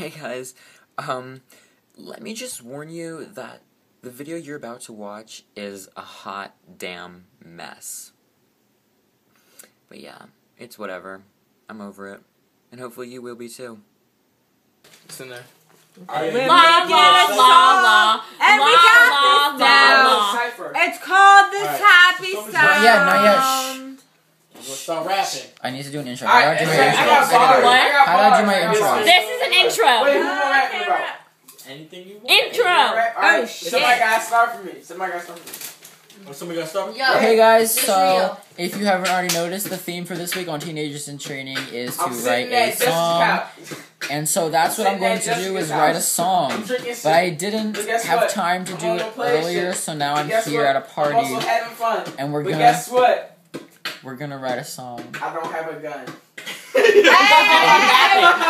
Hey guys, um, let me just warn you that the video you're about to watch is a hot damn mess. But yeah, it's whatever. I'm over it. And hopefully you will be too. It's in there. We're La, making la, a la, song, la. and we La, got la, this la, down. la. Cypher. It's called This Alright. Happy Not Sound. yet, not yet, shh. We'll start rapping. I need to do an intro. Alright, How do I do I my got intro? bars. What? I got How do I do bars. my got intro? bars. This is an intro. Wait, who am I rapping about? Anything you want. Intro. Oh, alright, alright. Oh, shit. Somebody gotta start for me. Somebody gotta start for me. Oh, somebody got stuff? Yo. Hey guys, so if you haven't already noticed, the theme for this week on Teenagers in Training is to I'm write a song. And so that's what I'm going to do is write a song. But I didn't have what? time to I'm do it the earlier, shit. so now I'm Guess here what? at a I'm also party having fun. and we're But gonna guess what? we're gonna write a song. I don't have a gun. Hey, Fuck Savage.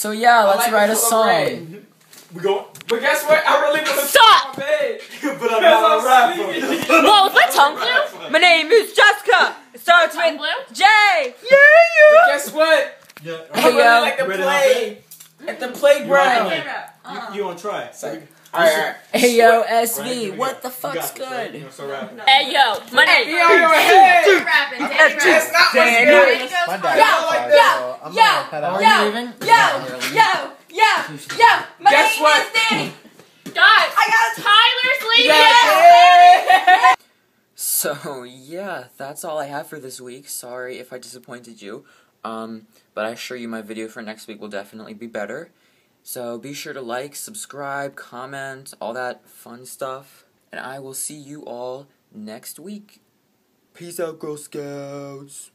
So yeah, I let's like write a song. We go. But guess what? I really want to Stop! my bed. but I'm not a rapper. Whoa, was my tongue blue? My name is Jessica. It starts Tongue with blue? J. But guess what? Yeah. I Hey, really yo. like to play at the playground. You, uh-uh. you want to try it? Alright, alright. Hey yo, SV, what the You fuck's got this, right? good? You know, start rapping. Hey, yo. My name. Be on your head. Rapping. That's not what's Danny. good. My Yo, dad like like that. so I'm yo, gonna head Are out. you Yo. Yo, yo, yo, yo. My Guess name what? is Danny. Guys, I got Tyler's leaving. Yeah. So yeah, that's all I have for this week. Sorry if I disappointed you. Um, but I assure you my video for next week will definitely be better. So be sure to like, subscribe, comment, all that fun stuff. And I will see you all next week. Peace out, Girl Scouts.